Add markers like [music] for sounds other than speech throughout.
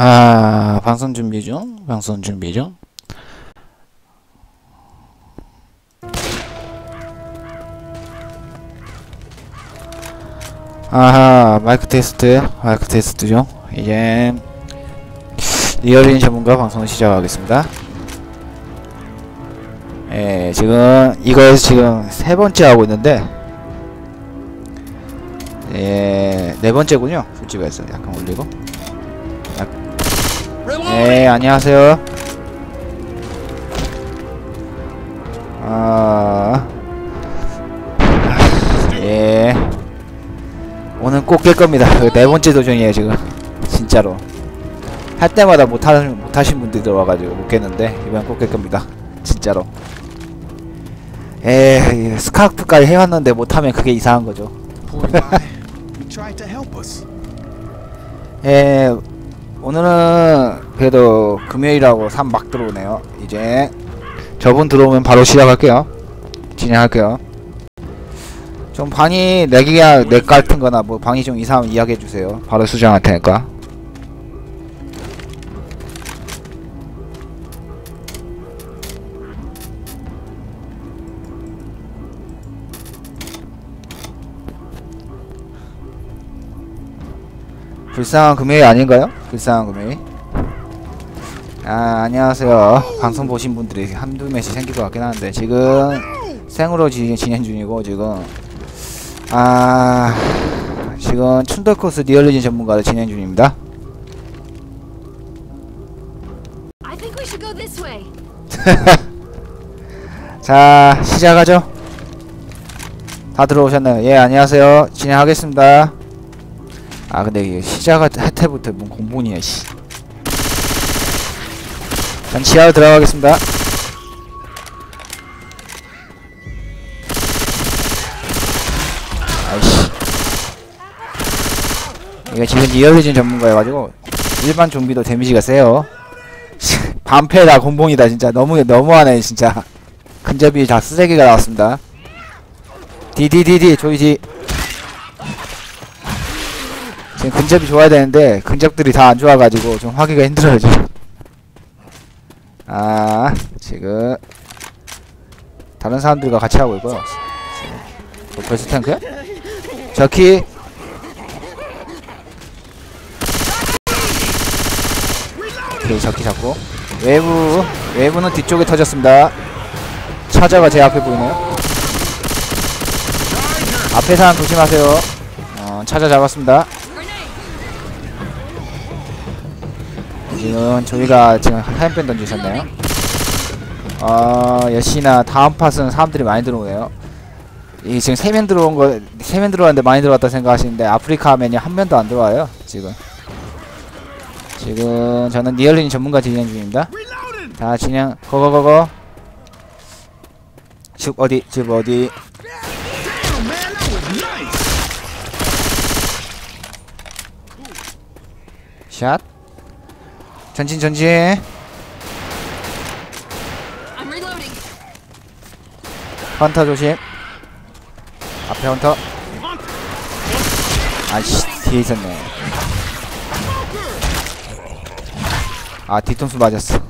아, 방송 준비 중. 방송 준비 중. 아하, 마이크 테스트, 마이크 테스트 중. 이제 리얼인 전문가 방송을 시작하겠습니다. 예, 지금 이거 지금 세 번째 하고 있는데, 예, 네 번째군요. 솔직히해서 약간 올리고. 네, 안녕하세요. 아, 예. 오늘 꼭 깰 겁니다. 네 번째 도전이에요, 지금. 진짜로. 할 때마다 못하, 못하신 분들이 들어와가지고 못 깼는데, 이번 꼭깰 겁니다. 진짜로. 에 스카프까지 해왔는데 못하면 그게 이상한 거죠. Poor [laughs] 오늘은 그래도 금요일이라고 3 막 들어오네요. 이제 저분 들어오면 바로 시작할게요. 진행할게요. 좀 방이 내기가 내 같은 거나 뭐 방이 좀 이상하면 이야기해 주세요. 바로 수정할 테니까. 불쌍한 금요일 아닌가요? 불쌍한 금요일. 아 안녕하세요. 방송 보신 분들이 한두 명씩 생길 것 같긴 한데 지금 생으로 지, 진행 중이고 지금 아 지금 춘돌 코스 리얼리진 전문가를 진행 중입니다. [laughs] 자 시작하죠. 다 들어오셨나요? 예 안녕하세요. 진행하겠습니다. 아 근데 이게 시작할 때부터 뭔 공본이야 씨. 전 지하로 들어가겠습니다. 아이씨. 이거 지금 리얼리진 전문가여가지고 일반 좀비도 데미지가 세요. [laughs] 반패다 공봉이다 진짜 너무 너무하네 진짜. 근접이 다 쓰레기가 나왔습니다. 디디디디 조이디. 지금 근접이 좋아야 되는데 근접들이 다 안 좋아가지고 좀 하기가 힘들어요 지금. 아 지금 다른 사람들과 같이 하고 있고요. 뭐 벌써 탱크야? 저키 오케이 저키 잡고 외부 외부는 뒤쪽에 터졌습니다. 차저가 제 앞에 보이네요. 앞에 사람 조심하세요. 어, 찾아 잡았습니다. 지금 저희가 지금 하얀펜 던지셨네요. 어, 역시나 다음 팟은 사람들이 많이 들어오네요. 이 지금 세면 들어온 거, 세면 들어왔는데 많이 들어왔다 생각하시는데 아프리카 하면이 한 면도 안 들어와요. 지금. 지금 저는 리얼린 전문가 진행 중입니다. 자, 진행, 고고고고. 즉 어디, 즉 어디. 샷. 전진 전진. 헌터 조심. 앞에 헌터. 아이씨 뒤에 있었네. 아 뒤통수 맞았어.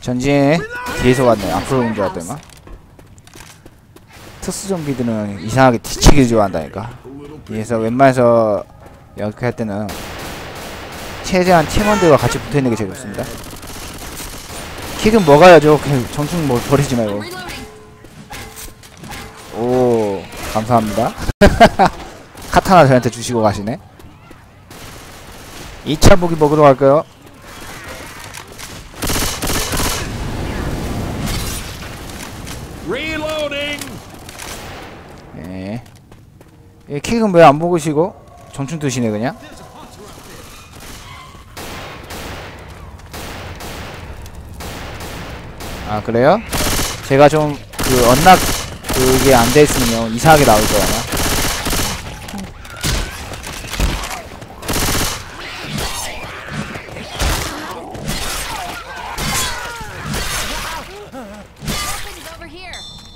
전진 뒤에서 왔네. 앞으로 온줄 알았더니만. 특수 좀비들은 이상하게 뒤치기 좋아한다니까. 뒤에서 웬만해서 이렇게 할 때는 최대한 팀원들과 같이 붙어 있는 게 제일 좋습니다. 킥은 먹어야죠. 정충 뭐 버리지 말고. 오 감사합니다 [laughs] 카타나 저한테 주시고 가시네 2차 무기 먹으러 갈까요? Reloading. 예. 예 킥은 왜 안 먹으시고 정충 드시네 그냥 아 그래요? 제가 좀 그 언락 그게 안 돼 있으면요 이상하게 나올 거야 아마.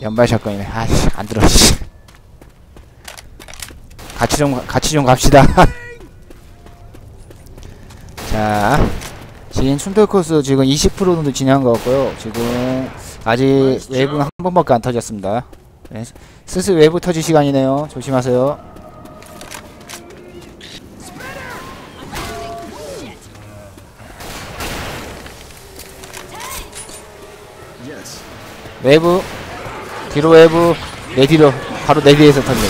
연발 샷건이네. 아씨 안 들어. 씨. 같이 좀 같이 좀 갑시다. [laughs] 자, 지금 충돌 코스 지금 20% 정도 진행한 것 같고요. 지금 아직 웨이브는 한 번밖에 안 터졌습니다. 네, 슬슬 웨이브 터질 시간이네요. 조심하세요. 웨이브 뒤로 웨이브 내 뒤로 바로 내 뒤에서 던져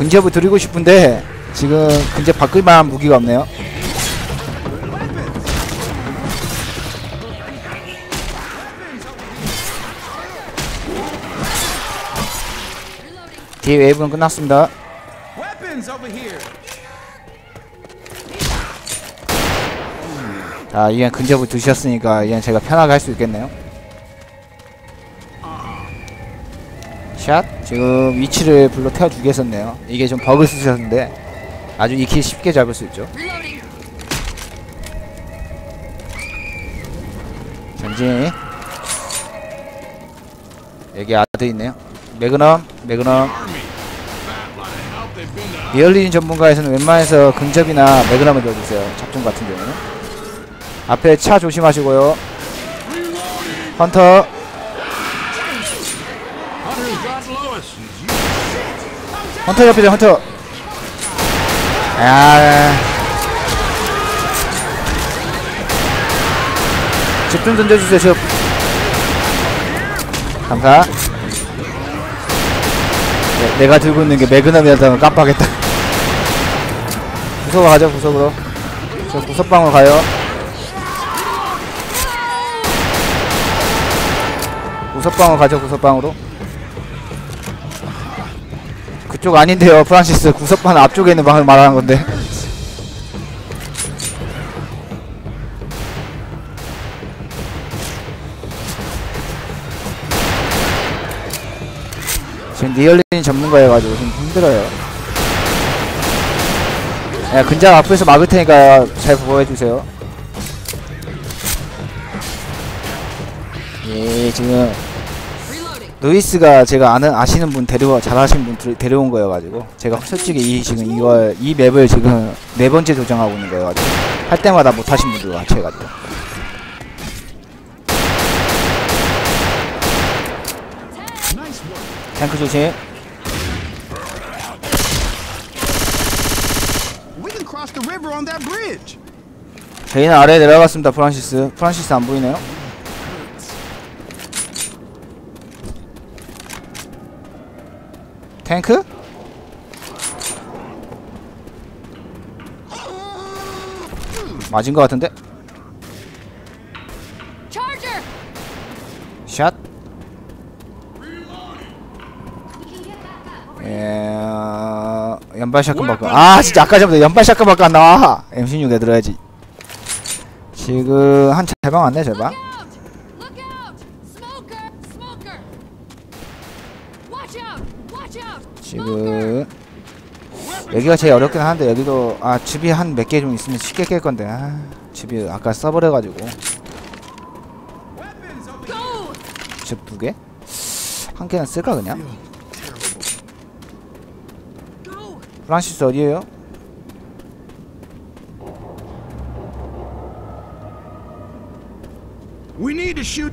근접을 드리고 싶은데 지금 근접 바꿀 만한 무기가 없네요 뒤에 웨이브는 끝났습니다. 자 이게 근접을 두셨으니까 이제 제가 편하게 할 수 있겠네요 샷. 지금 위치를 불러 태워주겠었네요. 이게 좀 버그 쓰셨는데 아주 익히 쉽게 잡을 수 있죠. 전진. 여기 아드 있네요. 매그넘 매그넘. 리얼리진 전문가에서는 웬만해서 근접이나 매그넘을 넣어주세요. 작전 같은 경우는. 앞에 차 조심하시고요. 헌터 헌터 옆에 헌터. 야. 집중 던져주세요 집. 감사. 네, 내가 들고 있는 게 매그넘이었다는 걸 깜빡했다. 구석 가죠 구석으로. 저 구석방으로 가요. 구석방으로 가죠 구석방으로 그쪽 아닌데요. 프란시스 구석방 앞쪽에 있는 방을 말하는 건데. 지금 리얼리즘 전문가여가지고. 좀 힘들어요. 야 근장 앞에서 막을 테니까 잘 보호해주세요. 예 지금. 루이스가 제가 아는 아시는 분 데려 잘하시는 분 들- 데려온 거여가지고 제가 솔직히 이 지금 이걸 이 맵을 지금 네 번째 도전하고 있는 거여가지고 할 때마다 못하신 분들 같이 해가지고. 탱크 조심. 저희는 아래에 내려갔습니다 프란시스 프란시스 안 보이네요 탱크? 맞은 것 같은데? 샷. 예, 연발 샷건 바꿔. 아, 진짜 아까 전부터 연발 샷건 바꿔 안 나와. M16 에 들어야지. 지금 한 제방 왔네, 제방. 지금 여기가 제일 어렵긴 한데 여기도 아 집이 한 몇 개 좀 있으면 쉽게 깰 건데 아 집이 아까 써버려가지고! 집 두 개? 한 개는 쓸까 그냥? 프란시스 어디에요?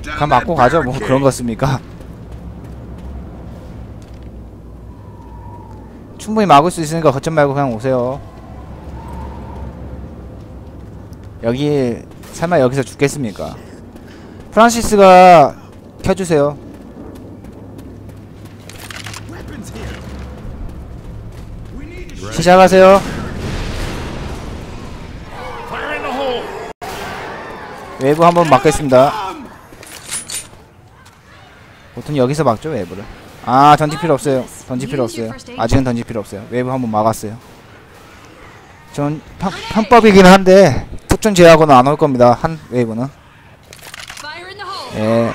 That 맞고 가죠 뭐. 그런 거 씁니까 충분히 막을 수 있으니까 걱정 말고 그냥 오세요. 여기 설마 여기서 죽겠습니까? 프란시스가 켜주세요. 시작하세요. 외부 한번 막겠습니다. 보통 여기서 막죠 외부를. 아 던질 필요 없어요 던질 필요 없어요. 아직은 던질 필요 없어요. 외부 한번 막았어요. 전 편, 편법이긴 한데 특정 제하고는 안 올 겁니다. 한 hole! 예!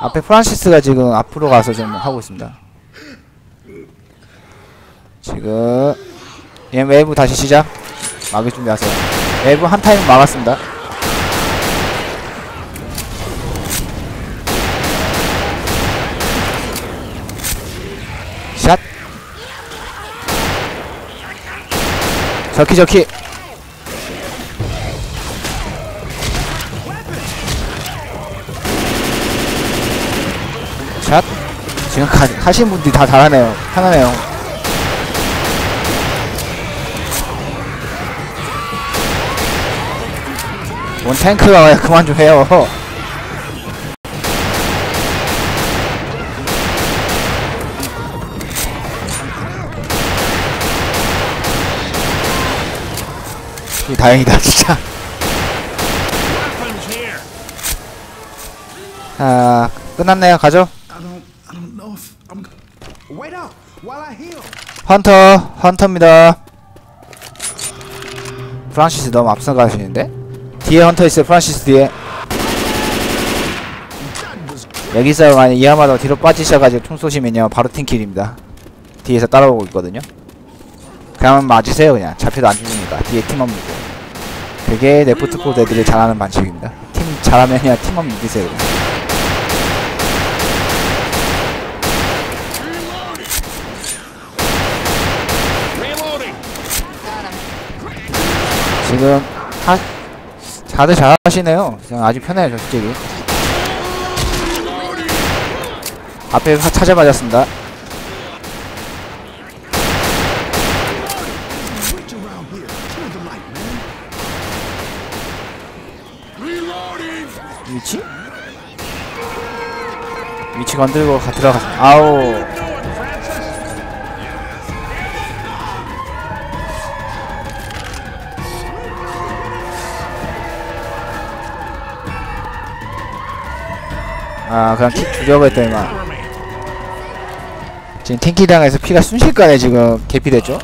앞에 프란시스가 지금 앞으로 가서 좀 하고 있습니다. 지금 예 웨이브 다시 시작. 막을 준비하세요. 웨이브 한 타임 막았습니다 저키 저키. 샷. 지금 가, 하신 분들이 다 잘하네요. 편하네요. 뭔 탱크가 [laughs] 그만 좀 해요 이 다행이다 진짜. 아 끝났네요. 가죠. 헌터 헌터입니다. 프란시스 너무 앞서가시는데? 뒤에 헌터 있어요 프란시스 뒤에. 여기서 만약 이하마도 뒤로 빠지셔가지고 총 쏘시면요 바로 team kill입니다. 뒤에서 따라오고 있거든요. 그냥 맞으세요 그냥. 잡혀도 안 죽으니까. 뒤에 팀원 믿고 그게 Left 4 Dead 애들이 잘하는 반칙입니다 팀 잘하면 그냥 그냥. Reloading. 지금 하 다들 잘하시네요. 그냥 아주 편해요, 저 솔직히. 앞에 사- 차자 맞았습니다. Switch around here. Kill the light, man. Reloading. 위치? 위치 건들고 가 들어가. 아우. 아, 그냥 킥 주려고 했더니만. 지금 탱키당해서 피가 순식간에 지금 개피됐죠?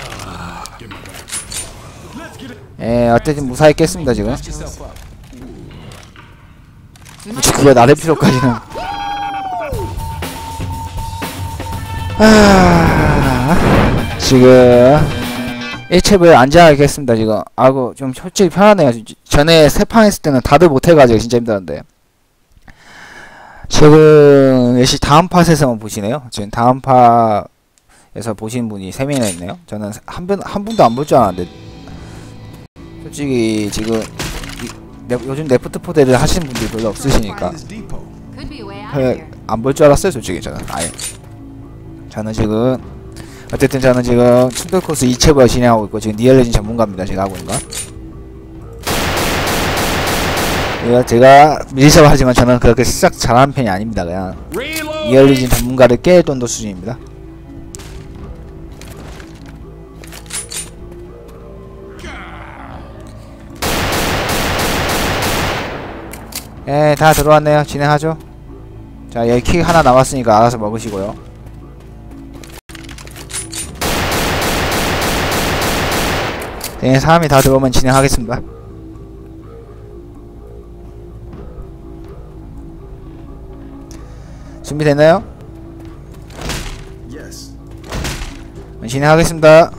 예, 어쨌든 무사히 깼습니다, 지금. 굳이 그거 나를 필요까지는. 아, 지금 1챕을 안전하게 했습니다, 지금. 아고, 좀 솔직히 편하네요. 지- 전에 세 판 했을 때는 다들 못해가지고 진짜 힘들었는데. 지금 역시 다음 팟에서만 보시네요. 지금 다음 팟에서 보신 분이 3명이나 있네요. 저는 한 분, 한 분도 안 볼 줄 알았는데 솔직히 지금 요즘 네프트 포대를 하시는 분들이 별로 없으시니까. 안 볼 줄 알았어요 솔직히 저는. 아예. 저는 지금 어쨌든 저는 지금 충돌 코스 2챕을 진행하고 있고 지금 니얼레진 전문가입니다 제가 하고 있는 거. 이거 제가 미리샵 하지만 저는 그렇게 싹 잘하는 편이 아닙니다 그냥. 니얼리진 전문가를 깰 정도 수준입니다 예, 다 들어왔네요. 진행하죠. 자, 여기 킥 하나 남았으니까 알아서 먹으시고요. 네, 사람이 다 들어오면 진행하겠습니다. 준비됐나요? Yes. 진행하겠습니다.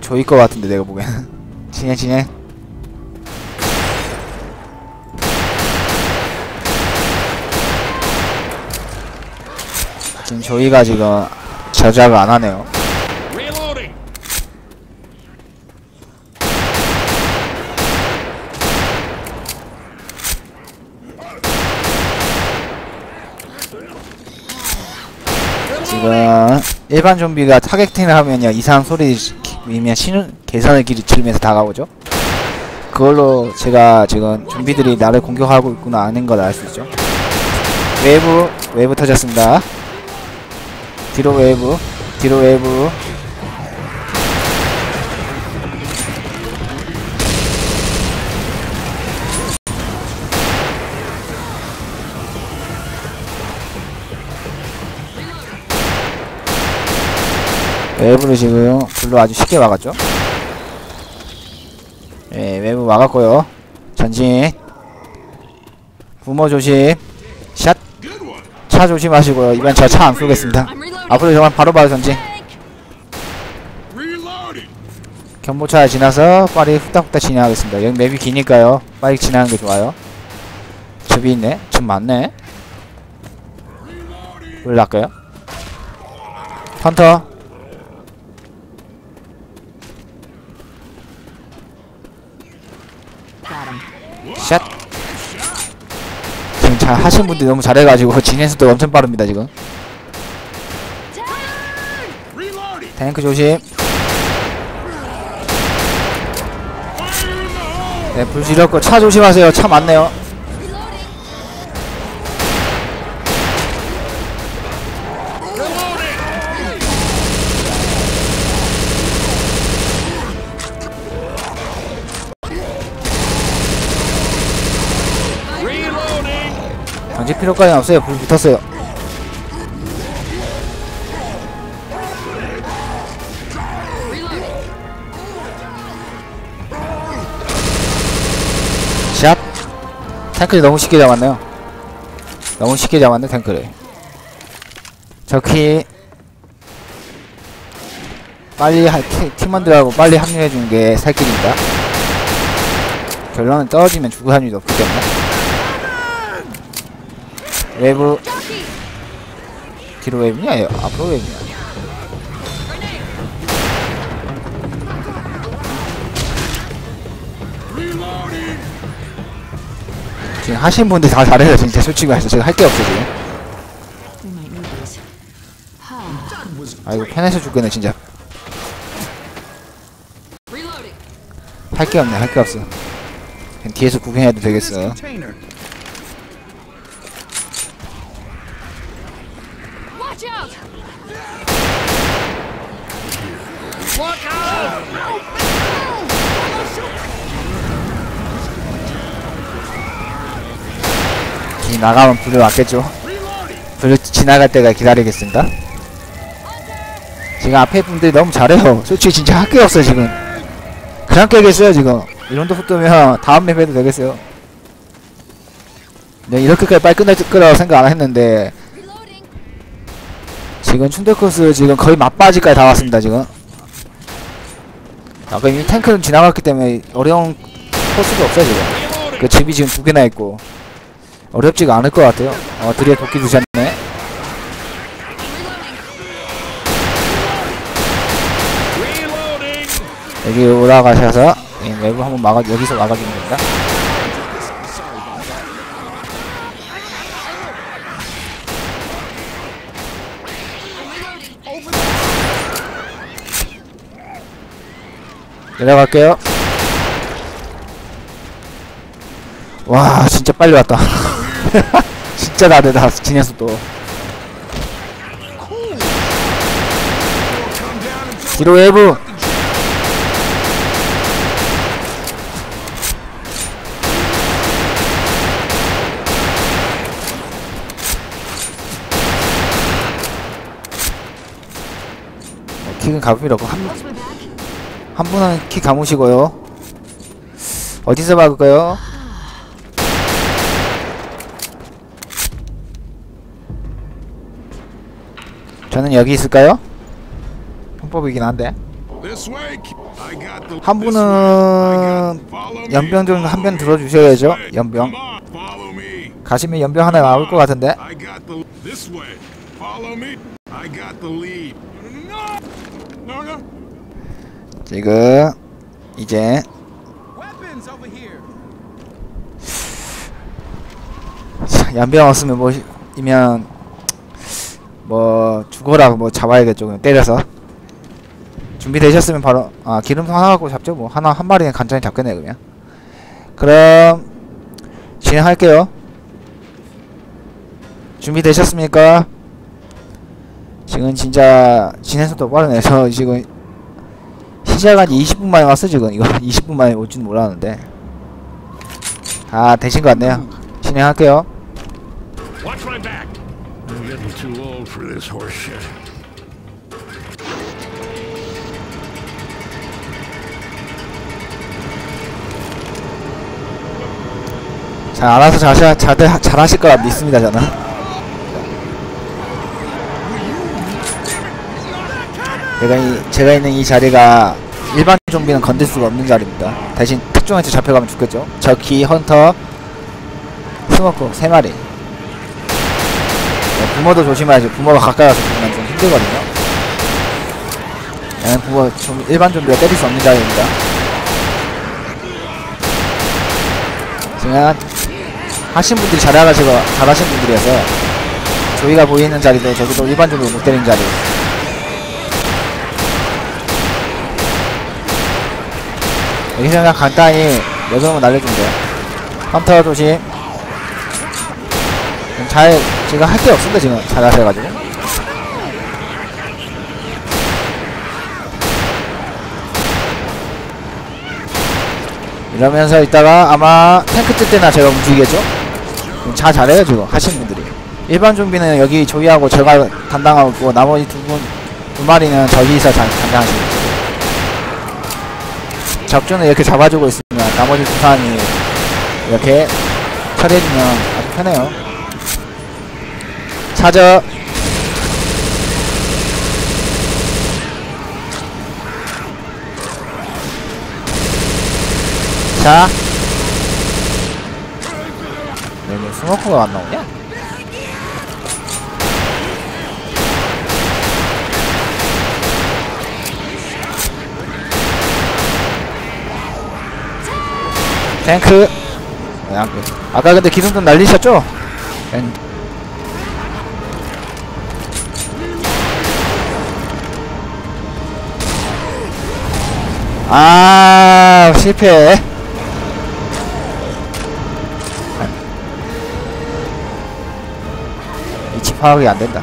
조이 거 같은데 내가 보기에는. [laughs] 진행 진행. 지금 조이가 지금 저작을 안 하네요. 지금 일반 좀비가 타겟팅을 하면요 이상한 소리 면 신호 계산의 길을 들으면서 다가오죠. 그걸로 제가 지금 좀비들이 나를 공격하고 있구나 아는 걸 알 수 있죠. 웨이브 웨이브 터졌습니다. 뒤로 웨이브 뒤로 웨이브 웨이브를 지금 불로 아주 쉽게 막았죠. 예, 웨이브 막았고요. 전진. 부모 조심. 샷. 차 조심하시고요. 이번 차차안 쏘겠습니다. 앞으로 정말 바로바로 전진. 경보차 지나서 빨리 후딱후딱 진행하겠습니다. 여기 맵이 기니까요. 빨리 진행하는 게 좋아요. 즙이 있네. 즙 많네. 물 낚아요 헌터 샷 지금 잘 하신 분들이 너무 잘해가지고 [laughs] 진행수도 엄청 빠릅니다 지금. 탱크 조심 네, 불 지렸고 차 조심하세요. 차 많네요. 필요까지 없어요. 불 붙었어요. 샷. 탱크를 너무 쉽게 잡았네요. 너무 쉽게 잡았네 탱크를. 저키 빨리 하, 티, 팀원들하고 빨리 합류해 주는 게 살길입니다. 결론은 떨어지면 죽을 확률이 없기 때문에. 웨이브! 뒤로 웨이브냐? 앞으로 웨이브냐? 지금 하신 분들 다 잘해요 진짜 솔직히 말해서 제가 할 게 없어 지금. 아이고 편해서 죽겠네 진짜. 할 게 없네 할 게 없어 뒤에서 구경해도 되겠어 나가면 불을 왔겠죠. 불을 지나갈 때가 기다리겠습니다. 지금 앞에 분들이 너무 잘해요. 솔직히 진짜 할 게 없어 지금. 그냥 깨겠어요 지금. 이 정도 속도면 다음 맵 해도 되겠어요. 네, 이렇게까지 빨리 끝날 거라고 생각 안 했는데. 지금 충돌코스 지금 거의 맞바지까지 다 왔습니다 지금. 아까 이미 탱크는 지나갔기 때문에 어려운 코스가 없어요 지금. 그 집이 지금 두 개나 있고 어렵지가 않을 것 같아요. 어 드디어 도끼 두셨네. 여기 올라가셔서 이 외부 한번 막아 여기서 막아주면 됩니다. 내려갈게요. 와 진짜 빨리 왔다 [laughs] [laughs] 진짜 다르다 진에서 또. 뒤로 외부 어, 킥은 가품이라고. 한, 한 분은 킥 감으시고요. 어디서 박을까요? 저는 여기 있을까요? 편법이긴 한데. 한 분은. 연병 좀한번 들어주셔야죠 연병. 가시면 연병 하나 나올 것 같은데. 지금 이제 연병 없으면 뭐 이면 뭐 죽어라 뭐 잡아야겠죠. 그냥 때려서. 준비되셨으면 바로 아 기름통 하나 갖고 잡죠. 뭐 하나 한 마리는 간단히 잡겠네 그러면 그럼 진행할게요. 준비되셨습니까? 지금 진짜 진행 속도 빠르네 저 [laughs] 지금 시작한 지 20분 만에 왔어 지금. 이거 [laughs] 20분 만에 올 줄 몰랐는데. 다 되신 것 같네요. 진행할게요 getting too old for this horse shit. 잘 알아서 잘, 잘, 잘, 잘 하실 거라 믿습니다 저는. 제가, 이, 제가 있는 이 자리가 일반 좀비는 건들 수가 없는 자리입니다. 대신 특종한테 잡혀가면 죽겠죠? 저기 헌터 스모크 3마리 부모도 조심해야지. 부모가 가까이 와서 보면 좀 힘들거든요. 예, 부모 좀 일반 좀비가 때릴 수 없는 자리입니다. 지금 하신 분들이 잘하시고 잘하신 분들이어서 저희가 보이는 자리도 저기도 일반 좀비 못 때리는 자리. 여기서 그냥 간단히 여성을 날려주면 돼요. 헌터 조심. 잘 제가 할 게 없습니다 지금. 잘하셔가지고. 이러면서 있다가 아마 탱크 뜰 때나 제가 움직이겠죠? 잘 잘해요 지금. 하신 분들이. 일반 좀비는 여기 조이하고 제가 담당하고 나머지 두 분 두 마리는 저기서 잘 담당하시겠죠 적주는 이렇게 잡아주고 있으면 나머지 두 사람이 이렇게 처리해주면 아주 편해요 찾아 자. 여기 스모커가 안 나오냐? 탱크. 네, 아까- 근데 기둥 날리셨죠? 엔- 아 실패. 위치 파악이 안된다.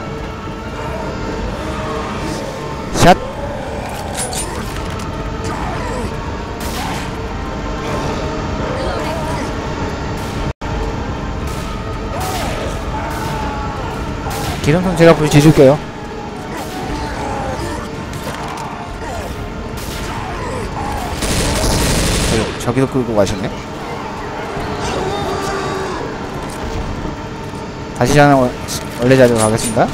샷. 기름통 제가 부딪혀줄게요 저기, 저기도 끌고 가시네. 다시 저는 원- 원래 자리로 가겠습니다.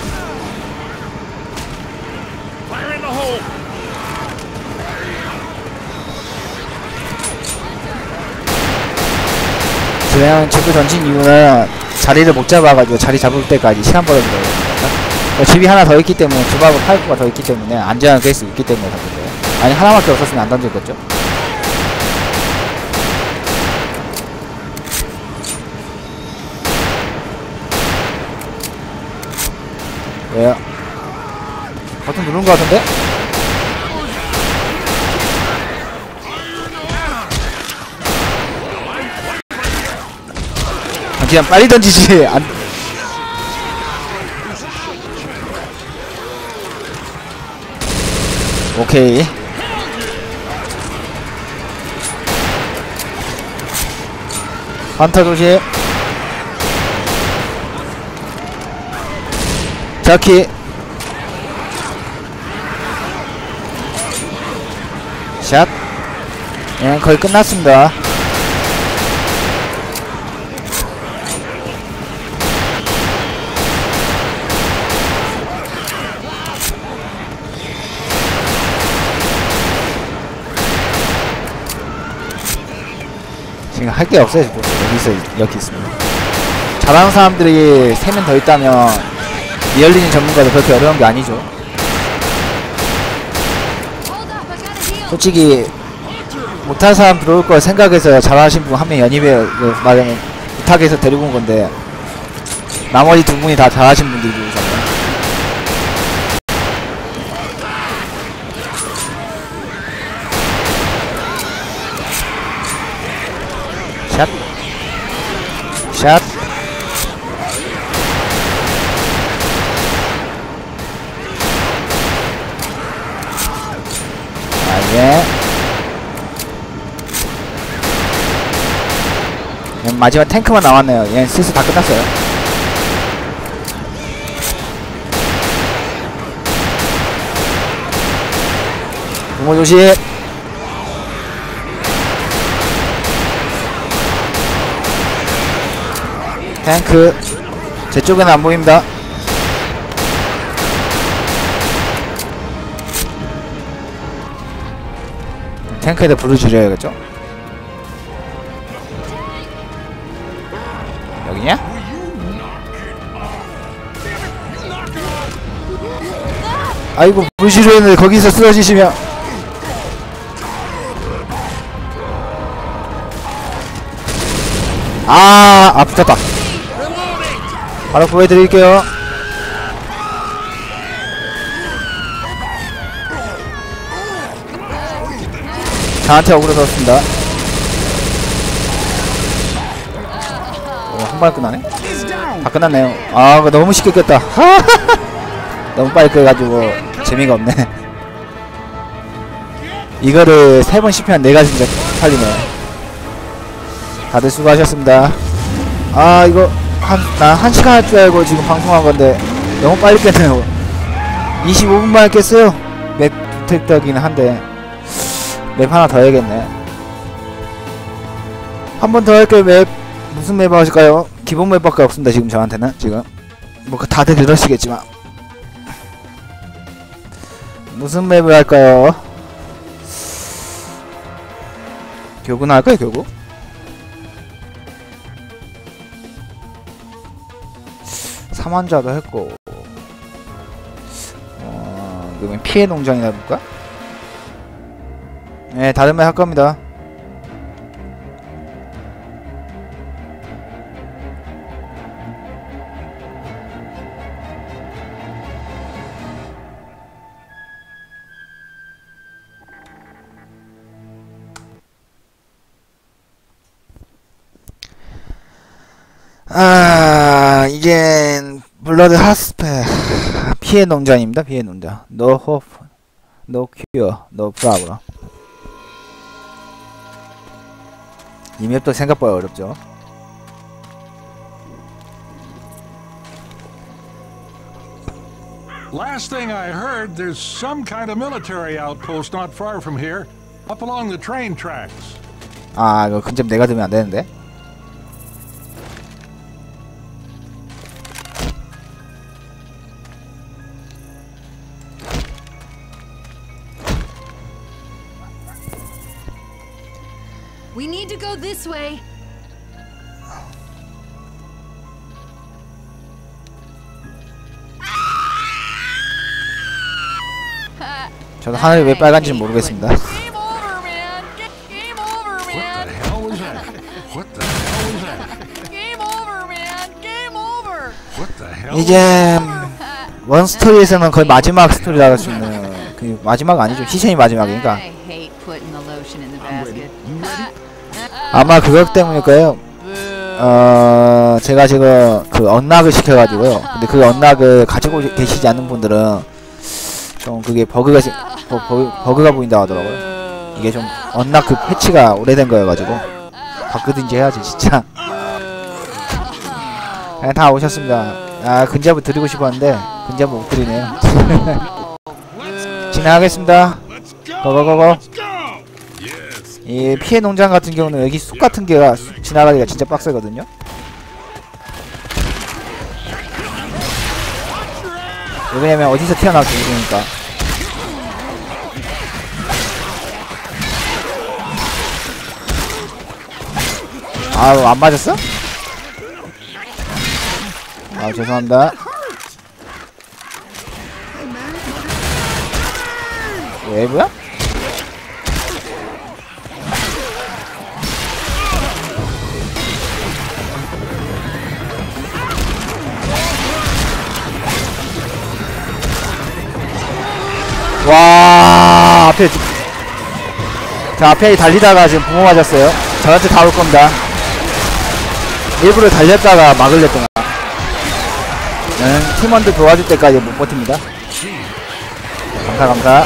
그냥 제부 던진 이유는 자리를 못 잡아가지고 자리 잡을 때까지 시간 벌어주는 거예요. 집이 하나 더 있기 때문에 주방하고 파이프가 더 있기 때문에 안전하게 깰수 있기 때문에 던진 거예요. 아니 하나밖에 없었으면 안 던졌겠죠. 왜요? 누른 거 같은데? 아, 그냥 빨리 던지지. [laughs] 안 오케이. 환타 조심. 자키 샷 예, 거의 끝났습니다. 지금 할 게 없어요 지금. 여기서 이렇게 있습니다. 잘하는 사람들이 세 명 더 있다면 리얼리진 전문가도 그렇게 어려운 게 아니죠. 솔직히 못할 사람 들어올 걸 생각해서 잘하신 분 한 명 연입에 그 말하면 부탁해서 데리고 온 건데 나머지 두 분이 다 잘하신 분들이잖아요 샷 샷. 아, 예. 예, 마지막 탱크만 남았네요. 얘 슬슬 다 끝났어요. 부모 조심. 탱크 제 쪽에는 안 보입니다. 탱크에다 불을 줄여야겠죠? 아이고 불시로 했는데 거기서 쓰러지시면 아, 아 붙었다. 바로 구해드릴게요. 저한테 넣었습니다. 오, 한발 끝나네? 다 끝났네요. 아, 너무 쉽게 깼다. [laughs] 너무 빨리 껴가지고 재미가 없네. 이거를 세 번 실패한 내가 진짜 팔리네. 다들 수고하셨습니다. 아 이거 한 나 한 시간 할 줄 알고 지금 방송한 건데 너무 빨리 깼네요. 25분 만에 깼어요. 맵 부택되긴 한데 맵 하나 더 해야겠네. 한 번 더 할게요 맵. 무슨 맵 하실까요? 기본 맵밖에 없습니다 지금 저한테는 지금. 뭐그 다들 이러시겠지만 무슨 맵을 할까요? 교구나 할까요 교구? 삼환자도 했고 어... 그러면 피해 농장이나 해볼까? 네 다른 맵 할 겁니다 이젠 블러드 하스페 피해 농장입니다 피해 농장 No hope No cure No problem 이 맵도 생각보다 어렵죠 Last thing I heard, there's some kind of military outpost not far from here, up along the train tracks. 아 이거 근접 내가 들면 안 되는데 this way. 저도 하늘이 왜 빨간지는 모르겠습니다 Game over, man. Ga- Game over, What man. the hell was that? What the hell was that? Game over, man. Game over. What the hell? 이제 원 스토리에서는 거의 마지막 스토리라 할수 있는 그 마지막 아니죠 희생이 마지막이니까 아마 그것 때문일까요? 어 제가 지금 그 unlock을 시켜가지고요. 근데 그 unlock을 가지고 계시지 않는 분들은 좀 그게 버그가 시- 버, 버, 버그가 보인다 하더라고요. 이게 좀 unlock 그 패치가 오래된 거여가지고 바꾸든지 해야지 진짜. 네, 다 오셨습니다. 아 근접을 드리고 싶었는데 근접을 못 드리네요. [laughs] 진행하겠습니다. 고고고고. 이 피해 농장 같은 경우는 여기 숲 같은 게가 수- 지나가기가 진짜 빡세거든요. 왜냐면 어디서 튀어나올지 모르니까. 아우 안 맞았어? 아 죄송합니다. 외부야? 와 앞에 지- 자 앞에 달리다가 지금 부모 맞았어요. 저한테 다 올 겁니다. 일부러 달렸다가 막으려던 는 팀원들 도와줄 때까지 못 버팁니다. 감사 감사.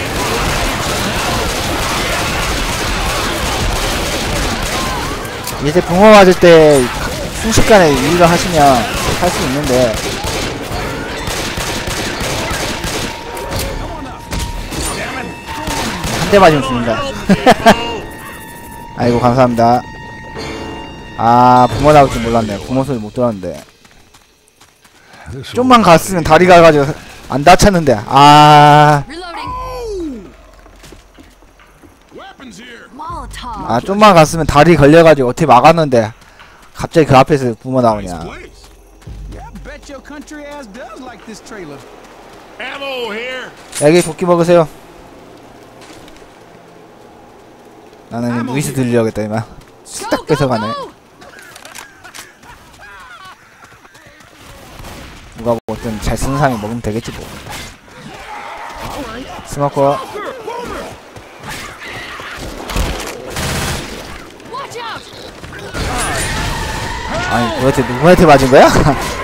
이제 부모 맞을 때 순식간에 일을 하시면 할 수 있는데 한대 맞으면 죽는다. 아이고 감사합니다. 아 부모 나올 줄 몰랐네. 부모 소리 못 들었는데. 좀만 갔으면 다리 가가지고 안 다쳤는데. 아. 아 좀만 갔으면 다리 걸려가지고 어떻게 막았는데 갑자기 그 앞에서 부모 나오냐. 여기 도끼 먹으세요. 나는 루이스 들리려겠다 이만. 딱 뺏어가네. 누가 뭐든 잘 쓰는 사람이 먹으면 되겠지 뭐. out! 아니 도대체 누구한테 맞은 거야? [laughs]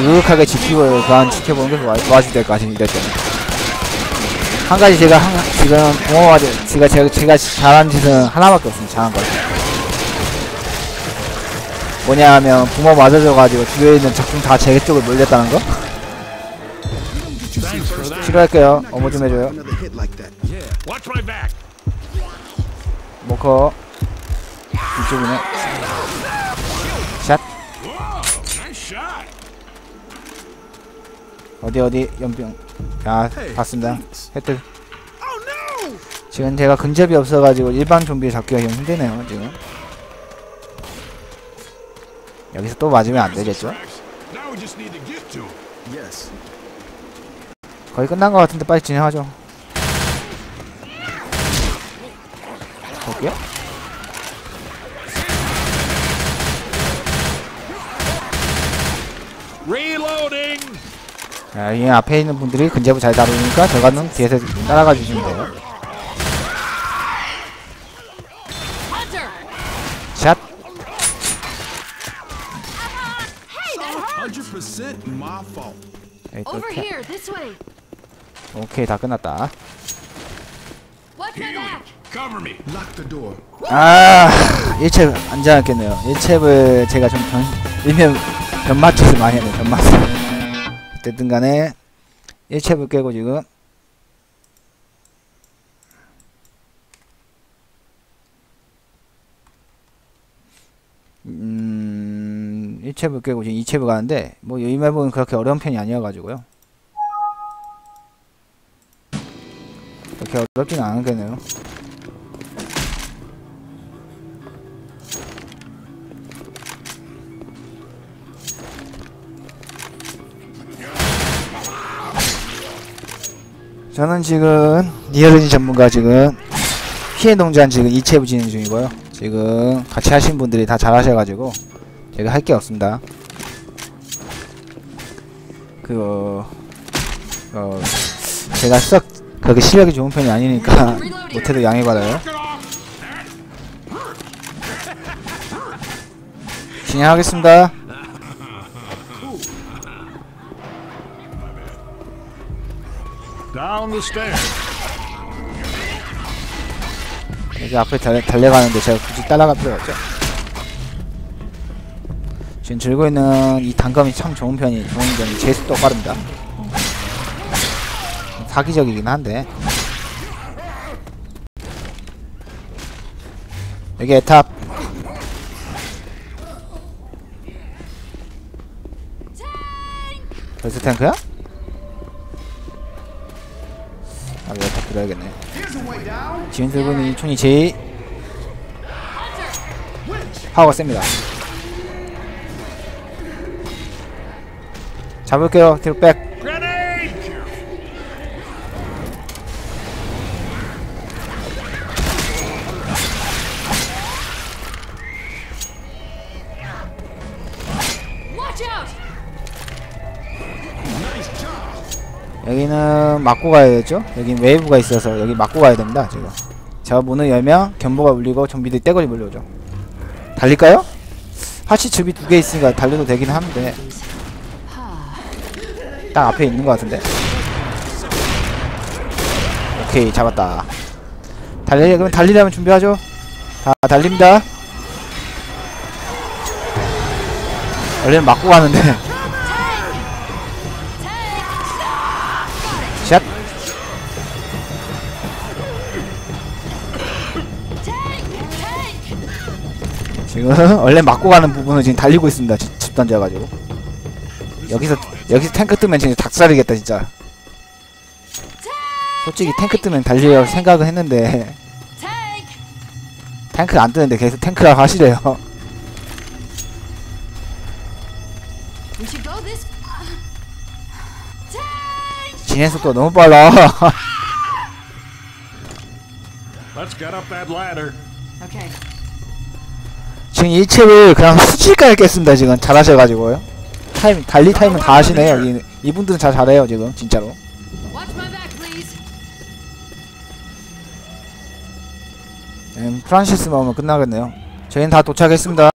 누룩하게 지키고 그한 지켜보는 게 도와, 도와줄 때까지 이랬더니 한 가지 제가 한, 지금 부모가 돼- 제가 제가 제가 잘한 짓은 하나밖에 없습니다 잘한 거 뭐냐 하면 부모 맞아줘가지고 주위에 있는 적군 다 제 쪽을 몰렸다는 거? 치료할게요. 어머 좀 해줘요. 모커. 이쪽이네. 샷. 어디 어디 연병 야 Hey, 봤습니다. 혜택 Oh! 지금 제가 근접이 없어가지고 일반 좀비 잡기가 좀 힘드네요 지금 여기서 또 맞으면 안 되겠죠 Now we just need to get to him. Yes. 거의 끝난 것 같은데 빨리 진행하죠 볼게요 Reloading. 자, 이 앞에 있는 분들이 근접을 잘 다루니까 저가는 뒤에서 따라가 주시면 돼요! 샷 Hey, that hurt! 100% my fault. 에이. 오케이 다 끝났다. 아 1챕 안전했겠네요 1챕을 제가 좀 변, 일면 변마짓을 많이 했네 변마짓 어쨌든 간에 1챕을 깨고 지금 음 1챕을 깨고 지금 2챕을 가는데 뭐 이 맵은 그렇게 어려운 편이 아니어가지고요. 그렇게 어렵지는 않겠네요 저는 지금 니어르니 전문가 지금 피해 농장 지금 2체부 진행 중이고요. 지금 같이 하신 분들이 다 잘하셔가지고 제가 할 게 없습니다. 그 어, 제가 썩 그렇게 실력이 좋은 편이 아니니까 [laughs] 못해도 양해 받아요. Get off. 진행하겠습니다. Down the stairs. 여기 앞에 달려, 달려가는데 제가 굳이 따라갈 필요 없죠. 지금 들고 있는 이 단검이 참 좋은 편이 좋은 점이 제수도 빠릅니다. 사기적이긴 한데 여기 에탑 벌써 탱크야? 들어야겠네. 지금 들고 있는 이 총이 제일 파워가 셉니다. 잡을게요. 뒤로 백. 여기는 막고 가야 되죠? 여기 웨이브가 있어서 여기 막고 가야 됩니다. 지금. 저 문을 열면 경보가 울리고 좀비들이 떼거리 몰려오죠. 달릴까요? 하시 즙이 두 개 있으니까 달려도 되긴 하는데 딱 앞에 있는 것 같은데. 오케이 잡았다. 달리 그러면 달리려면 준비하죠. 다 달립니다. 원래는 막고 가는데 지금 [laughs] 원래 막고 가는 부분은 지금 달리고 있습니다. 집, 집 던져가지고 여기서 여기서 탱크 뜨면 진짜 닭살이겠다 진짜. 솔직히 탱크 뜨면 달릴 생각은 했는데! 탱크 안 뜨는데 계속 탱크라고 하시래요! 진행 속도가 너무 빨라 Let's get up that ladder. Okay. 지금 이 칩을 그냥 수직까지 깼습니다 지금 잘하셔가지고요 타임 달리 타임은 다 하시네요 이, 이분들은 잘 잘해요 지금 진짜로. 음, 프란시스만 오면 끝나겠네요 저희는 다 도착했습니다!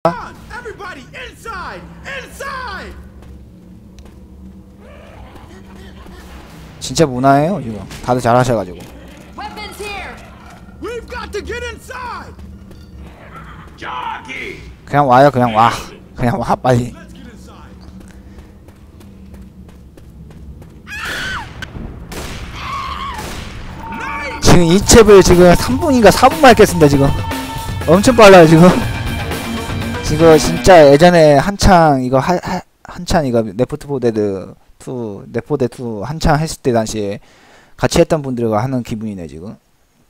진짜 무난해요 지금 다들 잘하셔가지고 Weapons here. We've got to get inside! 그냥 와요 그냥 와. 그냥 와 빨리. 지금 이 챕을 지금 3분인가 4분만 했겠습니다 지금. 엄청 빨라요 지금. 지금 진짜 예전에 한창 이거 하, 하, 한창 이거 Left 4 Dead 2 네포데 2 한창 했을 때 당시에 같이 했던 분들과 하는 기분이네 지금.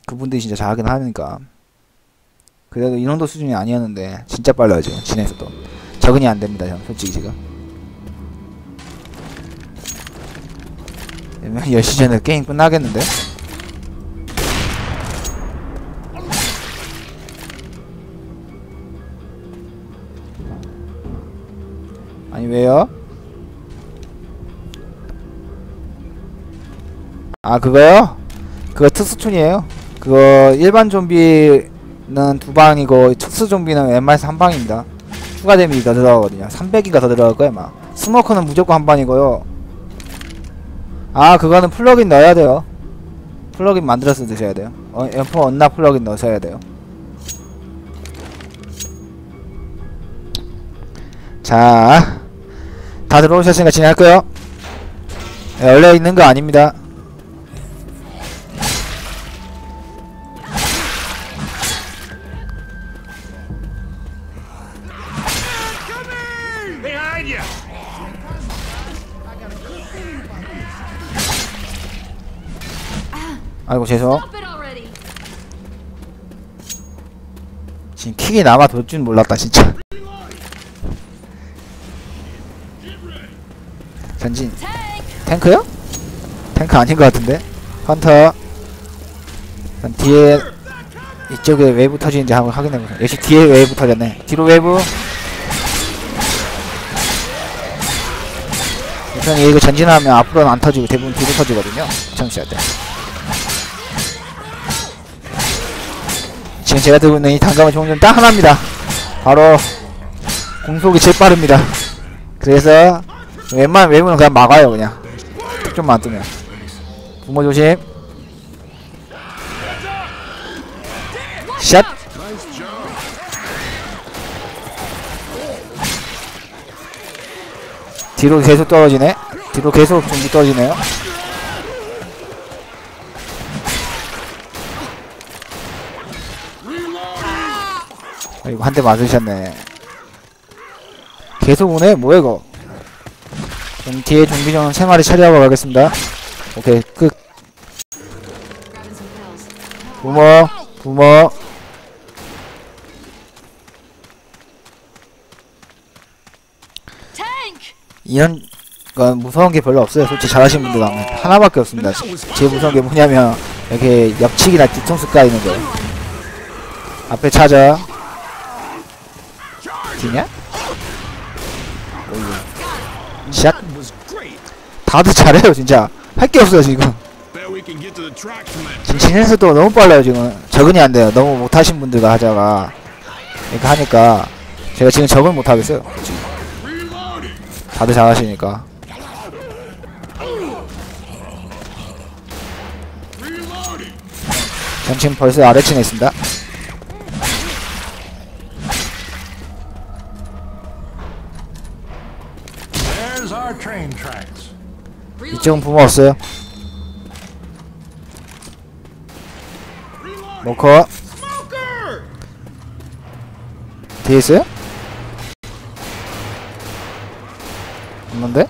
그분들이 진짜 잘하긴 하니까 그래도 이 정도 수준이 아니었는데 진짜 빨라요 지금 진에서도 적응이 안 됩니다 형 솔직히 지금 10시 전에 게임 끝나겠는데 아니 왜요? 아 그거요? 그거 특수총이에요. 그거 일반 좀비 는 두 방이고 특수 좀비는 웬만해서 한 방입니다. 추가 데미지 더 들어가거든요. 300인가 더 들어갈 거예요, 막. 스모커는 무조건 한 방이고요. 아 그거는 플러그인 넣어야 돼요. 플러그인 만들어서 드셔야 돼요. 어, M4 unlock 플러그인 넣으셔야 돼요. 자, 다 들어오셨으니까 진행할게요. 네, 원래 있는 거 아닙니다. 아이고 죄송. 지금 킥이 남아 돌 줄 몰랐다 진짜. 전진! 탱크요? 탱크 아닌 것 같은데. 헌터. 전 뒤에 이쪽에 웨이브 터지는지 한번 확인해 보세요. 역시 뒤에 웨이브 터졌네. 뒤로 웨이브. 우선 이거 전진하면 앞으로는 안 터지고 대부분 뒤로 터지거든요. 청취할 때. 지금 제가 들고 있는 이 단검의 종류는 딱 하나입니다. 바로 공속이 제일 빠릅니다. 그래서 웬만한 외부는 그냥 막아요 그냥 좀만 뜨면 부모 조심 샷. 뒤로 계속 떨어지네 뒤로 계속 좀비 떨어지네요 아이고 한 대 맞으셨네 계속 오네 뭐야 이거 그럼 뒤에 좀비 좀 3마리 처리하고 가겠습니다 오케이 끝. 부모 부모! 이런 건 무서운 게 별로 없어요. 솔직히 잘하시는 분들 가면 하나밖에 없습니다. 제일 무서운 게 뭐냐면 이렇게 옆치기나 뒤통수 까이는 거. 앞에 찾아. Was great. 다들 잘해요 진짜. 할 게 없어요 지금. 지금 진행서도 너무 빨라요 지금. 적응이 안 돼요. 너무 못하신 분들과 하자가 이렇게 하니까 제가 지금 적응 못 하겠어요. Reloading! 다들 잘하시니까. Reloading! 전 지금 벌써 아래층에 있습니다. 이쪽은 부모 없어요. 모커! 뒤에 있어요? 없는데?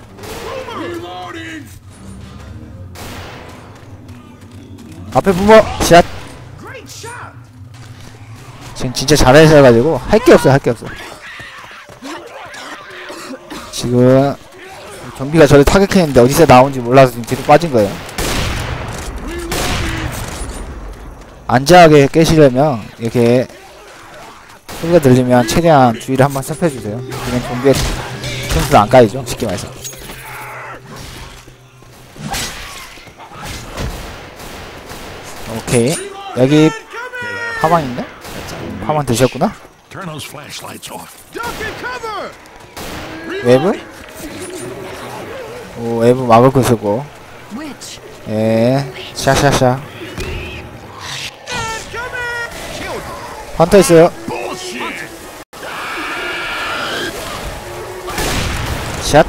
앞에 부모 샷. 지금 진짜 잘하셔가지고 할 게 없어요 할 게 없어 지금 좀비가 저를 타격했는데 어디서 나온지 몰라서 지금 뒤로 빠진 거예요 안전하게 깨시려면 이렇게 소리가 들리면 최대한 주위를 한번 살펴주세요 그러면 좀비의 틈수를 안 까이죠 쉽게 말해서 오케이 여기 파방 있네? 파방 드셨구나? 외부? 오 외부 막을 거 쓰고? 예 샤샤샤 헌터 있어요 샷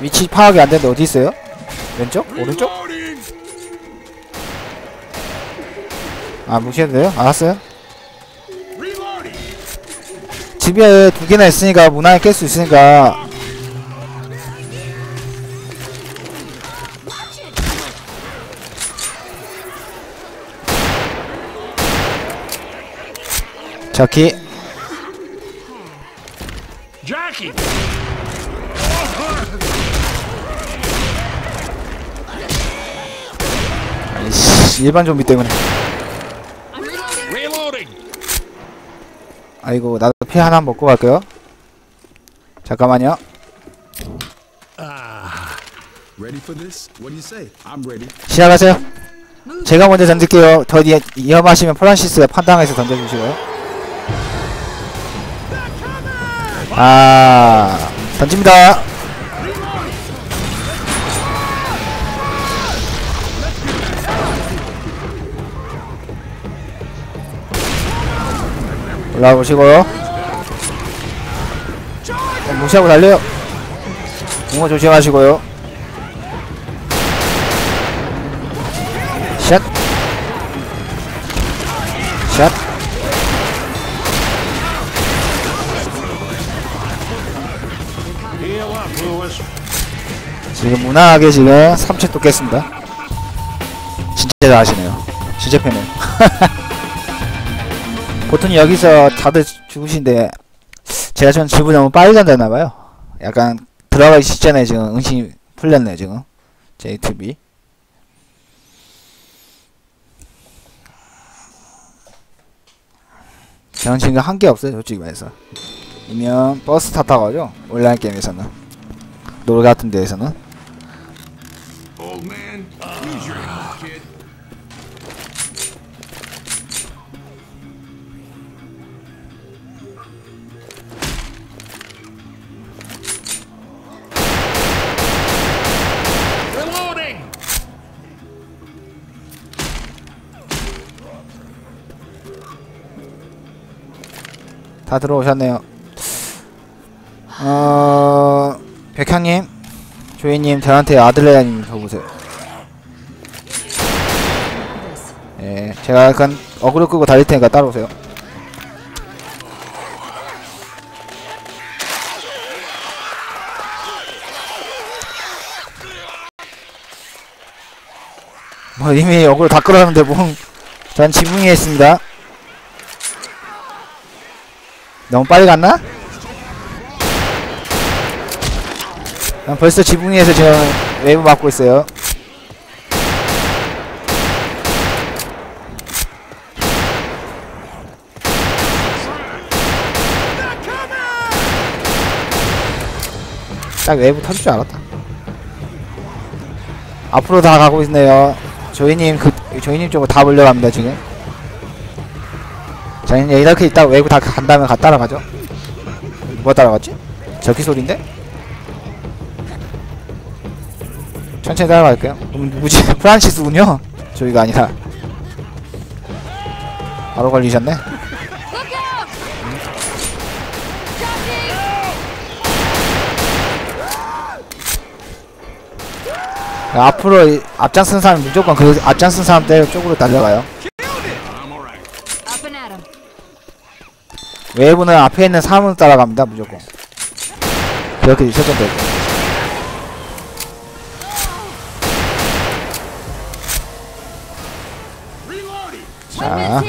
위치 파악이 안 되는데 어디 있어요? 왼쪽? 오른쪽? 아 무시해도 돼요? 알았어요! 집에 두 개나 있으니까 문화에 깰수 있으니까 Jackie! 아이씨 일반 좀비 때문에! 아이고 나도 피 하나 먹고 갈게요 잠깐만요 Ready for this? What do you say? I'm ready. 시작하세요 제가 먼저 던질게요 더 위험하시면 프란시스가 판단해서 던져주시고요 아 던집니다 올라오시고요 어, 무시하고 달려요 붕어 조심하시고요 샷 샷. 지금 무난하게 지금 3체 또 깼습니다. 진짜 잘하시네요. 진짜 편해요. [laughs] 보통 여기서 다들 죽으신데 제가 전 집을 너무 빨리 던졌나봐요. 약간 들어가기 직전에 지금 응신이 풀렸네요 지금. 제 유튜브 저는 지금 한 게 없어요 솔직히 말해서. 이면 버스 탔다고 하죠? 온라인 게임에서는. 노래 같은 데에서는 다 들어오셨네요. 어, 백향님, 조이님, 저한테 아들레아님 줘보세요. 예, 제가 약간 어그로 끄고 달릴 테니까 따라오세요. 뭐 이미 어그로 다 끌었는데 뭐, 전 지붕에 있습니다. 너무 빨리 갔나? 난 벌써 지붕 위에서 지금 웨이브 맞고 있어요. 딱 웨이브 터질 줄 알았다. 앞으로 다 가고 있네요. 조이님 그 조이님 쪽으로 다 몰려갑니다 지금. 자 이제 이렇게 있다 가 외부 다간 다음에 가 따라가죠 누가 따라갔지? 저기 소린데? 천천히 따라갈게요 누구지? [laughs] 프란시스군요 저기가 아니라 바로 걸리셨네! 야, 앞으로 이- 앞장선 사람 무조건 그 앞장선 사람 때 쪽으로 달려가요 웨이브는 앞에 있는 사람을 따라갑니다 무조건 그렇게 설정되고 자.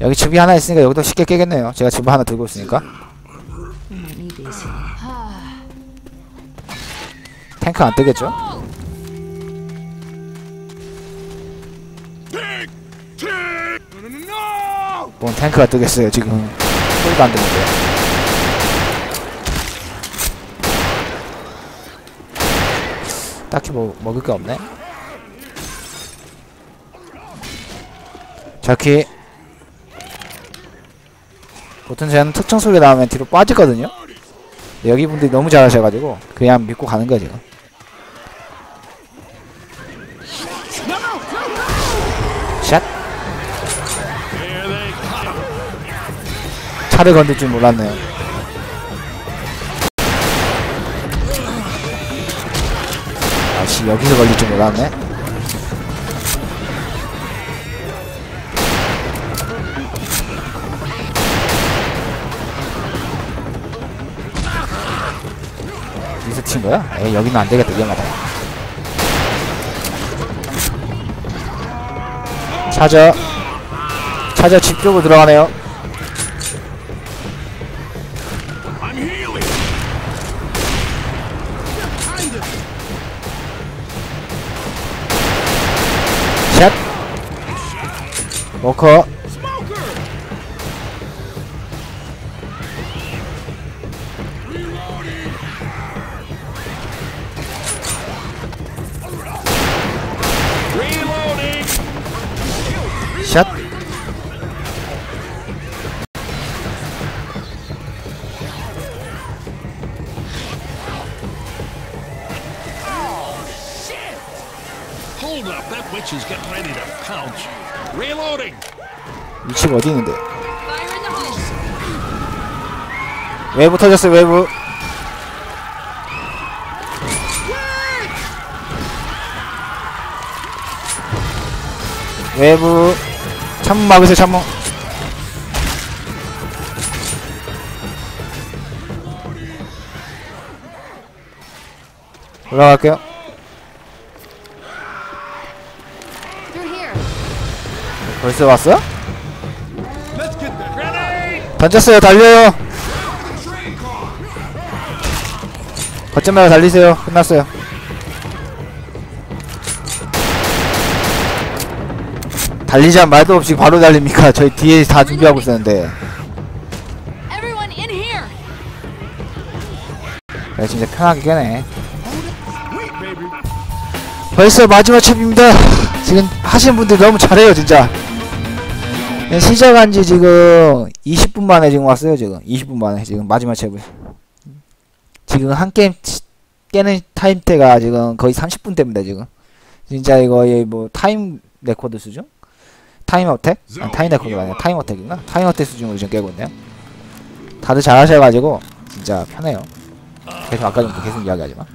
여기 즙이 하나 있으니까 여기도 쉽게 깨겠네요 제가 즙을 하나 들고 있으니까 these. 탱크 안 뜨겠죠? No! 뭔 탱크가 뜨겠어요. 지금 소리도 안 들리는데. 딱히 뭐 먹을 게 없네. 저키. 보통 저는 특정 소리 나오면 뒤로 빠지거든요. 여기 분들이 너무 잘하셔가지고 그냥 믿고 가는 지금. 샷 차를 건들 줄 몰랐네요. 아씨 여기서 걸릴 줄 몰랐네. 어디서 튄 거야? 에이 여기는 안 되겠다. 위험하다. 찾아 찾아 집 쪽으로 들어가네요 샷 워커 외부 터졌어요 외부. 외부. 창문 막으세요 창문 올라갈게요. 벌써 왔어요? 던졌어요 달려요 거점 말고 달리세요. 끝났어요. 달리자 말도 없이 바로 달립니까? 저희 뒤에 다 준비하고 있었는데. 야 진짜 편하게 깨네. 벌써 마지막 챕입니다. 지금 하시는 분들 너무 잘해요 진짜. 네, 시작한 지 지금 20분 만에 지금 왔어요 지금. 20분 만에 지금 마지막 챕터를 지금 한 게임 치- 깨는 타임대가 지금 거의 30분대입니다 지금 진짜 이거 뭐 time record 수준? time attack? 아니, time record가 아니라 time attack인가? time attack 수준으로 지금 깨고 있네요 다들 잘 하셔가지고 진짜 편해요 계속 아까 전부터 계속 이야기하지만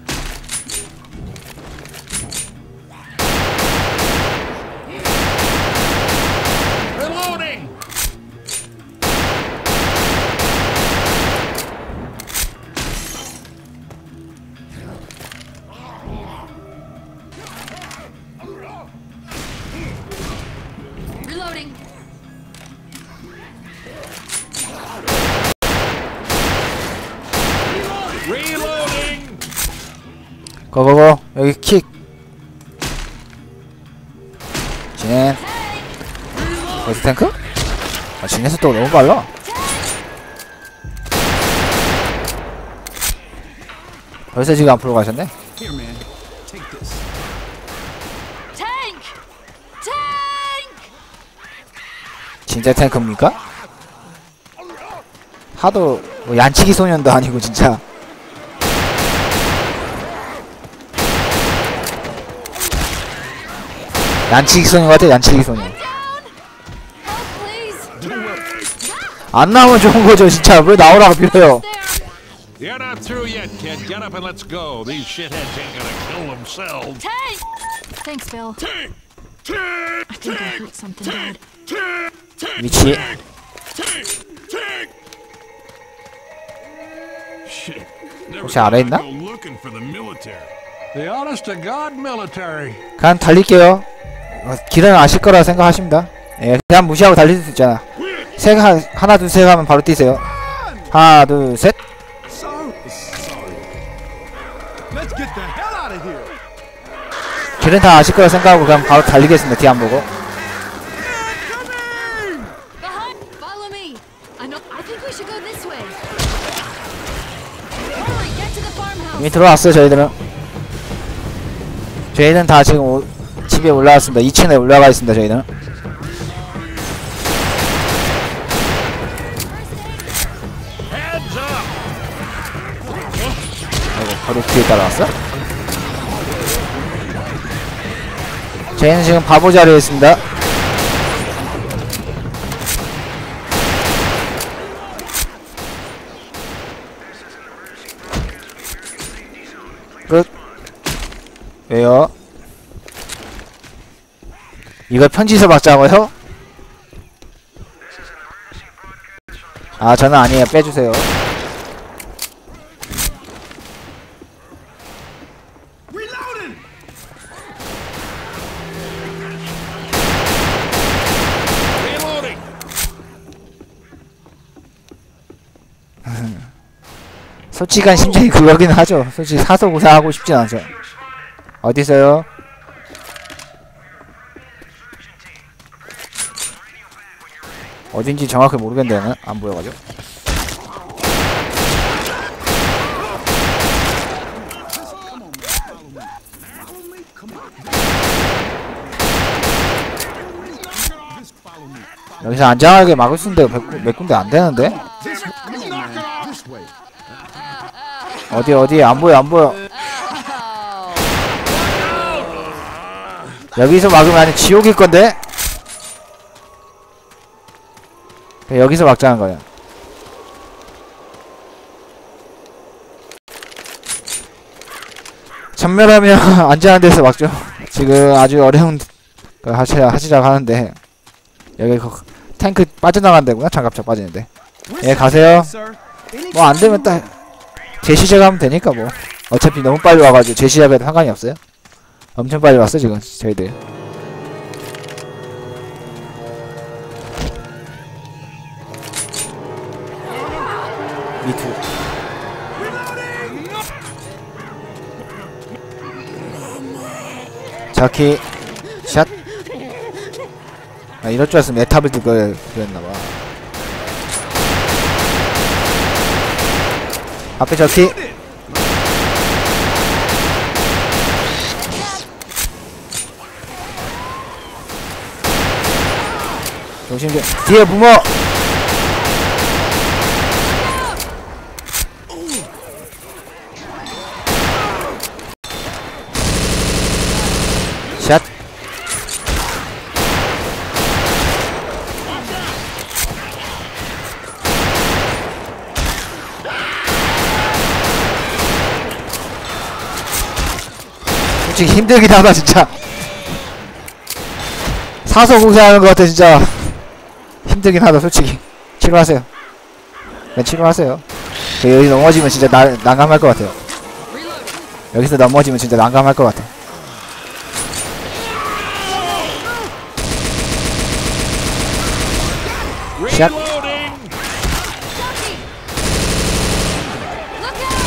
탱크? 아 진행 속도가 너무 빨라. 벌써 지금 앞으로 가셨네. 진짜 탱크입니까? 하도 뭐 얀치기 소년도 아니고 진짜. 얀치기 소년 같아 얀치기 소년 안 나오면 좋은 거죠 진짜 왜 나오라고 빌어요 There. You're not through yet, kid. Get up and let's go. These shitheads ain't gonna kill themselves. Tank. Thanks, Bill. Tank! Tank! I think I hurt something bad. Tank! Tank! 위치 혹시 아래 있나? 그냥 달릴게요. 어, 길은 아실 거라 생각하십니다. 예, 그냥 무시하고 달릴 수 있잖아. 세 가, 하나, 둘, 셋 하면 바로 뛰세요. 하나, 둘, 셋. Sorry. Sorry. Let's get the hell out of here. 길은 다 아실 거라 생각하고 그냥 바로 달리겠습니다. 뒤 안 보고. 이미 들어왔어요, 저희들은. 저희는 다 지금 오, 집에 올라왔습니다. 2층에 올라가 있습니다, 저희는. 뒤에 따라왔어? 저희는 지금 바보 자리에 있습니다. 끝. 왜요? 이걸 편지서 박자고요? 아 저는 아니에요 빼주세요 솔직한 심정이 그거긴 하죠 솔직히 사서 고사하고 싶진 않죠 어디서요? 어딘지 정확히 모르겠는데 안 보여가지고 여기서 안전하게 막을 수 있는데 몇 군데 안 되는데? This come on, man. This way. 어디 어디? 안 보여 안 보여. 여기서 막으면 아니 지옥일 건데? 여기서 막자는 거야. 전멸하면 [laughs] 안전한 데서 막죠. 지금 아주 어려운 거 하시라 하시라고 하는데. 여기 그 탱크 빠져나간 데구나. 장갑차 빠지는데. 예 가세요. 뭐 안 되면 딱 재시작하면 되니까 뭐. 어차피 너무 빨리 와가지고 재시작해도 상관이 없어요. 엄청 빨리 왔어 지금 저희들. 미투. 자키 샷. 아, 이럴 줄 알았으면 에탑을 들걸 그랬나봐 앞에 저키 조심 좀 뒤에 부모 샷 솔직히 힘들긴 하다 진짜. 사서 공사하는 것 같아 진짜. 힘들긴 하다 솔직히. 치료하세요. 그냥 치료하세요. 저 여기 넘어지면 진짜 나, 난감할 것 같아요. 여기서 넘어지면 진짜 난감할 것 같아 샷 Reloading. Ducky! Look out!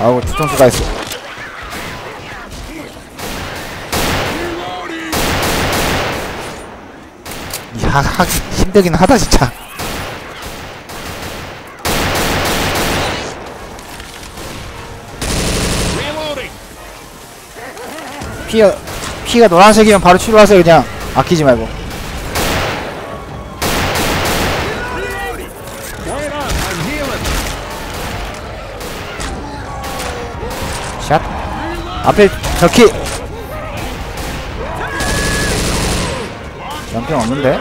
아우 뒤통수가 있어. 이 하, 하, 힘들긴 하다 진짜. 피가 피가 노란색이면 바로 치료하세요 그냥. 아끼지 말고 앞에 저키 연병 없는데!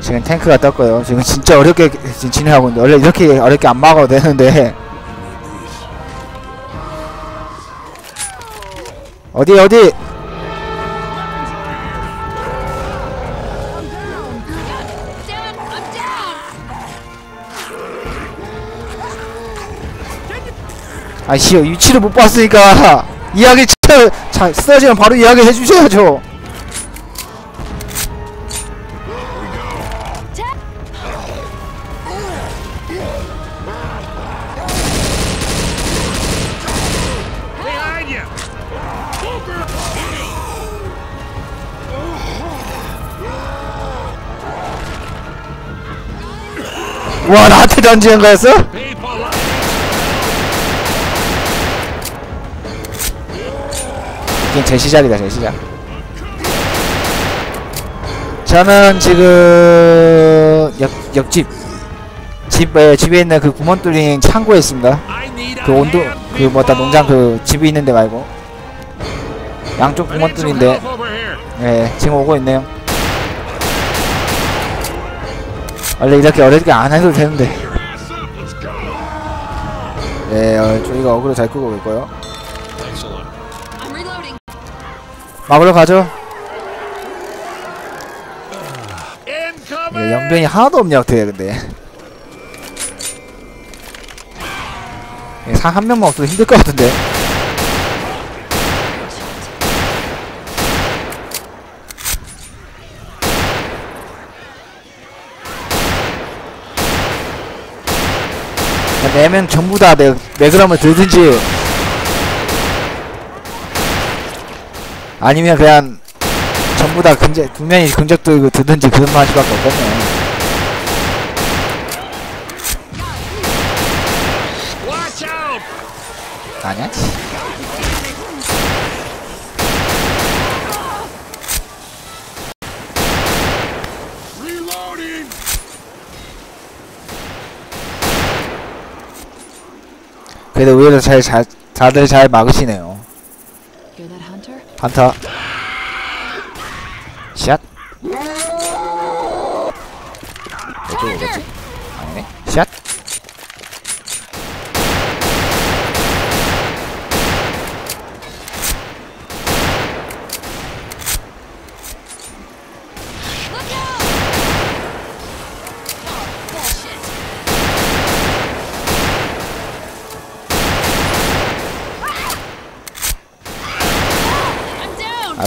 지금 탱크가 떴고요. 지금 진짜 어렵게 진행하고 있는데 원래 이렇게 어렵게 안 막아도 되는데. [laughs] 어디 어디 아씨 위치를 못 봤으니까 [laughs] 이야기 쳐, 자 쓰러지면 바로 이야기 해주셔야죠! 와 나한테 던지는 거였어? 이게 제 시작이다 제 시작. 저는 지금 옆, 옆집. 집 에 집에 있는 그 구멍 뚫린 창고에 있습니다. 그 온도 그 뭐다 농장 그 집이 있는데 말고. 양쪽 구멍 뚫린데. 예 지금 오고 있네요. 원래 이렇게 어렵게 안 해도 되는데. 예 어, 저희가 어그로 잘 끄고 있고요 막으러 가죠. Incoming! 예, 연변이 하나도 없냐 어떻게 근데. 예, 상한 명만 없어도 힘들 것 같은데. 네 명 전부 다 매, 매그럼을 들든지 아니면 그냥 전부 다 근접 두 명이 근접 들고 들든지 그런 말 수밖에 없겠네. 아니야? 그래도 의외로 잘, 잘 다들 잘 막으시네요. 한타. 샷. 이쪽으로 오겠지? 아니네. 샷.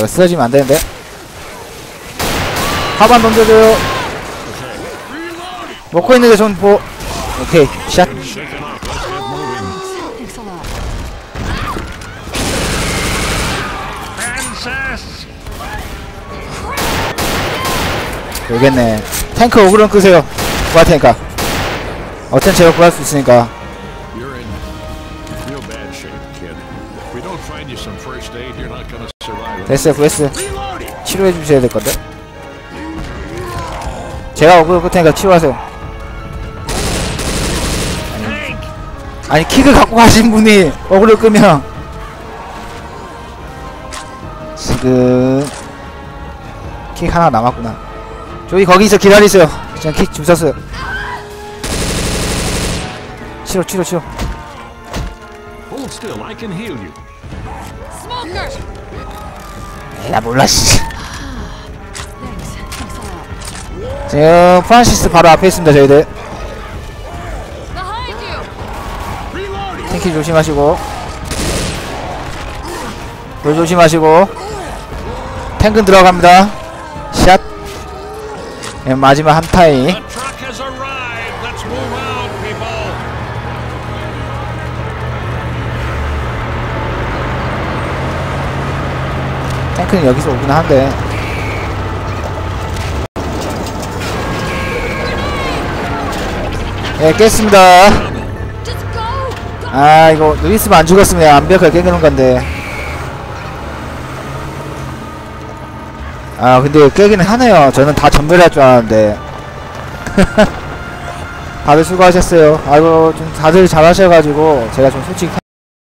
이거 쓰러지면 안 되는데. 하반 던져줘요. 먹고 있는데 전 보. 오케이. 샷. 여겠네. 탱크 오그론 끄세요. 구할 테니까. 어쨌든 제가 구할 수 있으니까. Reloading! 치료해 주셔야 될 건데. 제가 어그로 끌 테니까 치료하세요. Tank! 아니 kit을 갖고 가신 분이 어그로 끄면 지금 킥 하나 남았구나. 저기 거기서 기다리세요. 그냥 킥좀 썼어요. 치료 치료 치료. Hold still, I can heal you. Smoker! 나 몰라 씨. 지금 프란시스 바로 앞에 있습니다 저희들. 탱크 조심하시고. 돌 조심하시고. 탱크 들어갑니다. 샷. 예, 마지막 한 타임. 탱크는 여기서 오긴 한데. 예 깼습니다! 아 이거 루이스만 안 죽었으면 완벽하게 깨는 건데. 아 근데 깨기는 하네요. 저는 다 전멸할 줄 알았는데. [laughs] 다들 수고하셨어요. 아이고 좀 다들 잘하셔가지고 제가 좀 솔직히